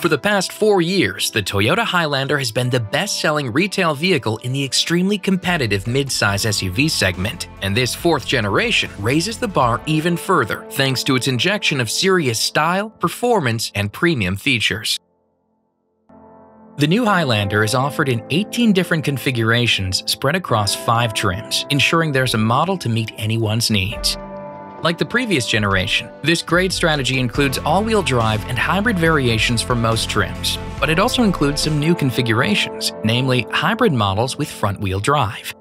For the past four years, the Toyota Highlander has been the best selling retail vehicle in the extremely competitive midsize SUV segment, and this fourth generation raises the bar even further thanks to its injection of serious style, performance, and premium features. The new Highlander is offered in 18 different configurations spread across five trims, ensuring there's a model to meet anyone's needs. Like the previous generation, this grade strategy includes all-wheel drive and hybrid variations for most trims, but it also includes some new configurations, namely hybrid models with front-wheel drive.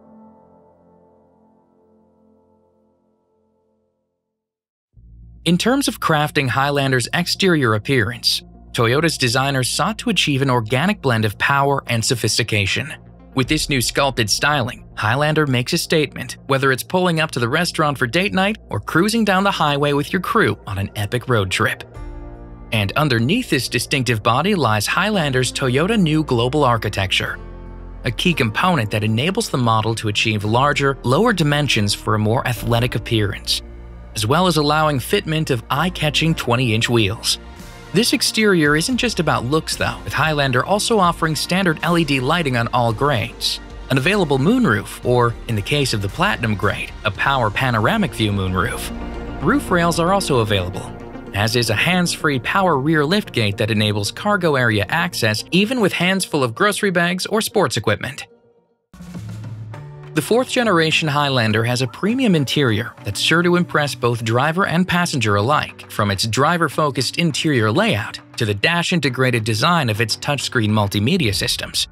In terms of crafting Highlander's exterior appearance, Toyota's designers sought to achieve an organic blend of power and sophistication. With this new sculpted styling, Highlander makes a statement, whether it's pulling up to the restaurant for date night or cruising down the highway with your crew on an epic road trip. And underneath this distinctive body lies Highlander's Toyota New Global Architecture, a key component that enables the model to achieve larger, lower dimensions for a more athletic appearance, as well as allowing fitment of eye-catching 20-inch wheels. This exterior isn't just about looks though, with Highlander also offering standard LED lighting on all grades, an available moonroof, or, in the case of the Platinum grade, a power panoramic view moonroof. Roof rails are also available, as is a hands-free power rear liftgate that enables cargo area access even with hands full of grocery bags or sports equipment. The fourth generation Highlander has a premium interior that's sure to impress both driver and passenger alike, from its driver-focused interior layout to the dash-integrated design of its touchscreen multimedia systems.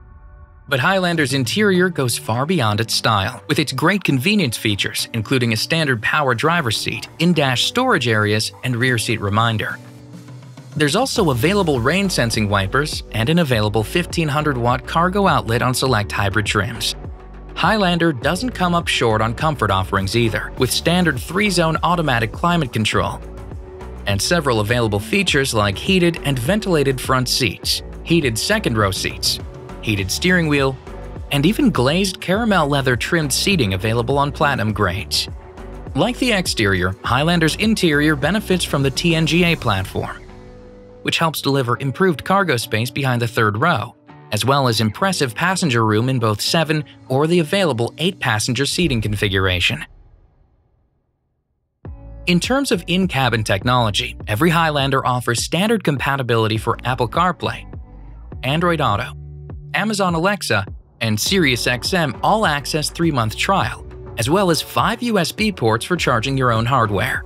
But Highlander's interior goes far beyond its style, with its great convenience features, including a standard power driver's seat, in-dash storage areas, and rear seat reminder. There's also available rain sensing wipers and an available 1500 watt cargo outlet on select hybrid trims. Highlander doesn't come up short on comfort offerings either, with standard 3-zone automatic climate control and several available features like heated and ventilated front seats, heated second row seats, heated steering wheel, and even glazed caramel leather trimmed seating available on platinum grades. Like the exterior, Highlander's interior benefits from the TNGA platform, which helps deliver improved cargo space behind the third row as well as impressive passenger room in both 7 or the available 8-passenger seating configuration. In terms of in-cabin technology, every Highlander offers standard compatibility for Apple CarPlay, Android Auto, Amazon Alexa, and SiriusXM all-access 3-month trial, as well as 5 USB ports for charging your own hardware.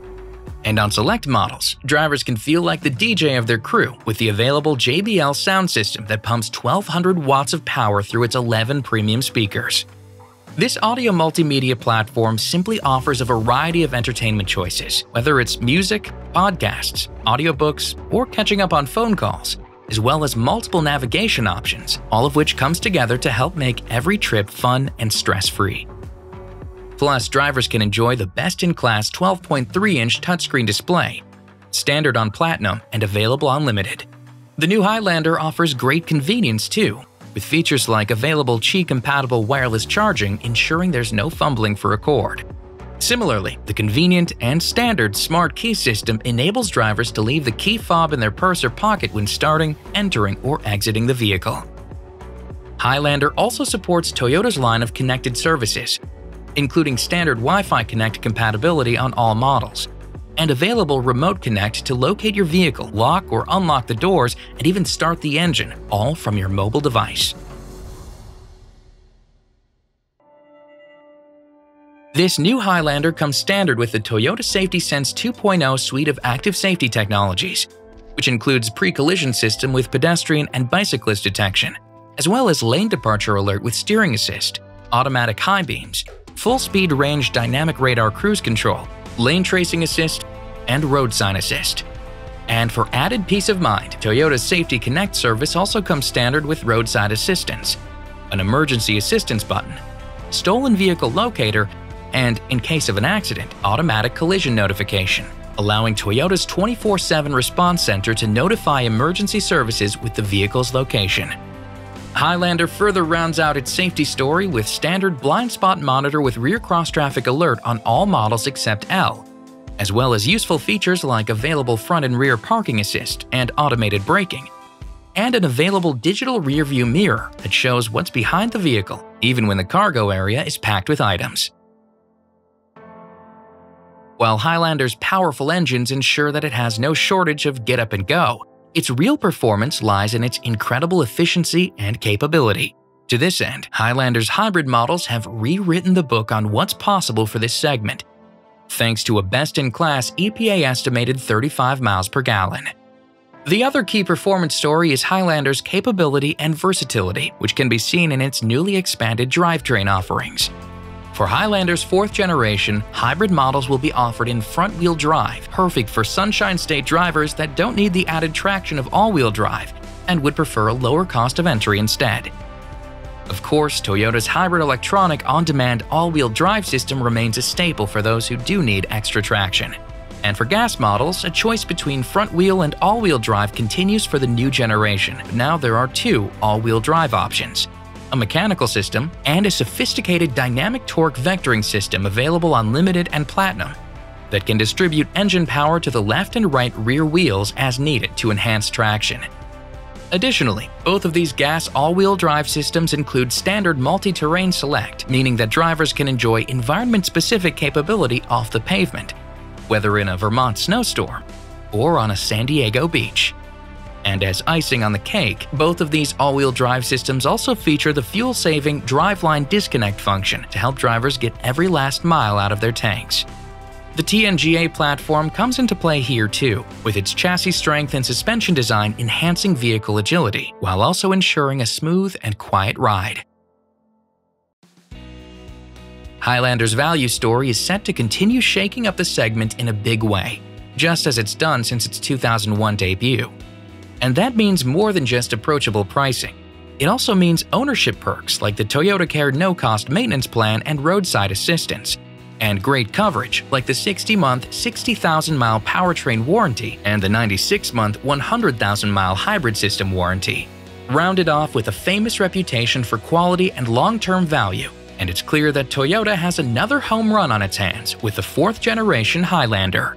And on select models, drivers can feel like the DJ of their crew with the available JBL sound system that pumps 1200 watts of power through its 11 premium speakers. This audio multimedia platform simply offers a variety of entertainment choices, whether it's music, podcasts, audiobooks, or catching up on phone calls, as well as multiple navigation options, all of which comes together to help make every trip fun and stress-free. Plus, drivers can enjoy the best-in-class 12.3-inch touchscreen display, standard on Platinum and available on Limited. The new Highlander offers great convenience too, with features like available Qi-compatible wireless charging ensuring there's no fumbling for a cord. Similarly, the convenient and standard smart key system enables drivers to leave the key fob in their purse or pocket when starting, entering, or exiting the vehicle. Highlander also supports Toyota's line of connected services, including standard Wi-Fi Connect compatibility on all models, and available Remote Connect to locate your vehicle, lock or unlock the doors, and even start the engine, all from your mobile device. This new Highlander comes standard with the Toyota Safety Sense 2.0 suite of active safety technologies, which includes pre-collision system with pedestrian and bicyclist detection, as well as lane departure alert with steering assist, automatic high beams, full-speed range dynamic radar cruise control, lane tracing assist, and road sign assist. And for added peace of mind, Toyota's Safety Connect service also comes standard with roadside assistance, an emergency assistance button, stolen vehicle locator, and, in case of an accident, automatic collision notification, allowing Toyota's 24-7 response center to notify emergency services with the vehicle's location. Highlander further rounds out its safety story with standard blind spot monitor with rear cross traffic alert on all models except L, as well as useful features like available front and rear parking assist and automated braking, and an available digital rearview mirror that shows what's behind the vehicle, even when the cargo area is packed with items. While Highlander's powerful engines ensure that it has no shortage of get up and go, its real performance lies in its incredible efficiency and capability. To this end, Highlander's hybrid models have rewritten the book on what's possible for this segment, thanks to a best-in-class EPA estimated 35 miles per gallon. The other key performance story is Highlander's capability and versatility, which can be seen in its newly expanded drivetrain offerings. For Highlander's fourth generation, hybrid models will be offered in front-wheel drive, perfect for Sunshine State drivers that don't need the added traction of all-wheel drive and would prefer a lower cost of entry instead. Of course, Toyota's hybrid electronic on-demand all-wheel drive system remains a staple for those who do need extra traction. And for gas models, a choice between front-wheel and all-wheel drive continues for the new generation, now there are two all-wheel drive options a mechanical system, and a sophisticated dynamic torque vectoring system available on Limited and Platinum that can distribute engine power to the left and right rear wheels as needed to enhance traction. Additionally, both of these gas all-wheel drive systems include standard multi-terrain select, meaning that drivers can enjoy environment-specific capability off the pavement, whether in a Vermont snowstorm or on a San Diego beach. And as icing on the cake, both of these all-wheel drive systems also feature the fuel-saving driveline disconnect function to help drivers get every last mile out of their tanks. The TNGA platform comes into play here too, with its chassis strength and suspension design enhancing vehicle agility, while also ensuring a smooth and quiet ride. Highlander's value story is set to continue shaking up the segment in a big way, just as it's done since its 2001 debut. And that means more than just approachable pricing. It also means ownership perks like the Toyota Care no-cost maintenance plan and roadside assistance, and great coverage like the 60-month, 60,000-mile powertrain warranty and the 96-month, 100,000-mile hybrid system warranty. Rounded off with a famous reputation for quality and long-term value, and it's clear that Toyota has another home run on its hands with the fourth generation Highlander.